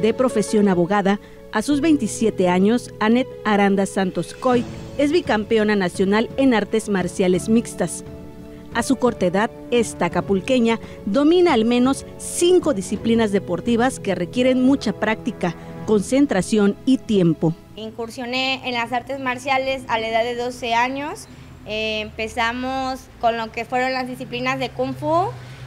De profesión abogada, a sus 27 años, Anet Aranda Santos Coy es bicampeona nacional en artes marciales mixtas. A su corta edad, esta acapulqueña domina al menos cinco disciplinas deportivas que requieren mucha práctica, concentración y tiempo. Incursioné en las artes marciales a la edad de 12 años. Eh, empezamos con lo que fueron las disciplinas de Kung Fu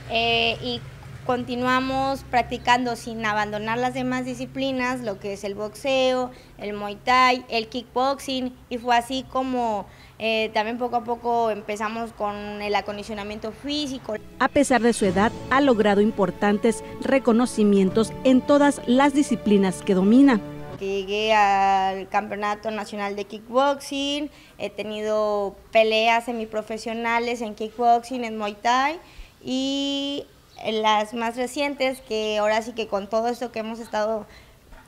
eh, y continuamos practicando sin abandonar las demás disciplinas, lo que es el boxeo, el muay thai, el kickboxing, y fue así como eh, también poco a poco empezamos con el acondicionamiento físico. A pesar de su edad, ha logrado importantes reconocimientos en todas las disciplinas que domina. Llegué al Campeonato Nacional de Kickboxing, he tenido peleas semiprofesionales en kickboxing, en Muay Thai y las más recientes, que ahora sí que con todo esto que hemos estado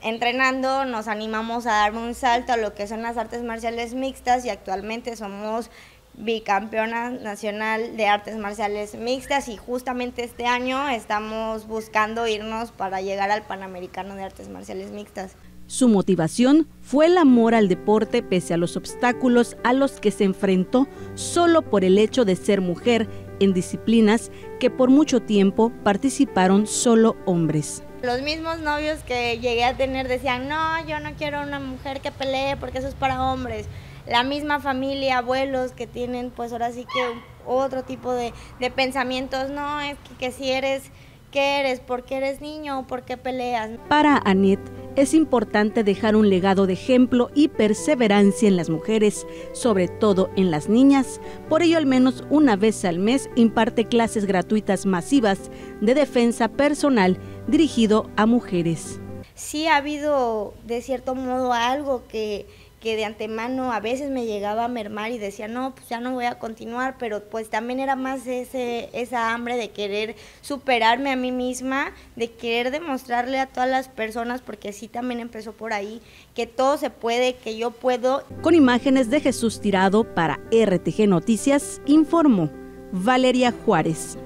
entrenando, nos animamos a darme un salto a lo que son las artes marciales mixtas y actualmente somos bicampeona nacional de artes marciales mixtas y justamente este año estamos buscando irnos para llegar al Panamericano de Artes Marciales Mixtas. Su motivación fue el amor al deporte pese a los obstáculos a los que se enfrentó solo por el hecho de ser mujer en disciplinas que por mucho tiempo participaron solo hombres. Los mismos novios que llegué a tener decían, no, yo no quiero una mujer que pelee porque eso es para hombres. La misma familia, abuelos que tienen pues ahora sí que otro tipo de, pensamientos, no, es que, que si eres, ¿qué eres? ¿Por qué eres niño o por qué peleas? Para Annette, es importante dejar un legado de ejemplo y perseverancia en las mujeres, sobre todo en las niñas. Por ello, al menos una vez al mes imparte clases gratuitas masivas de defensa personal dirigido a mujeres. Sí ha habido de cierto modo algo que que de antemano a veces me llegaba a mermar y decía, no, pues ya no voy a continuar, pero pues también era más ese, esa hambre de querer superarme a mí misma, de querer demostrarle a todas las personas, porque sí también empezó por ahí, que todo se puede, que yo puedo. Con imágenes de Jesús Tirado para RTG Noticias, informó Valeria Juárez.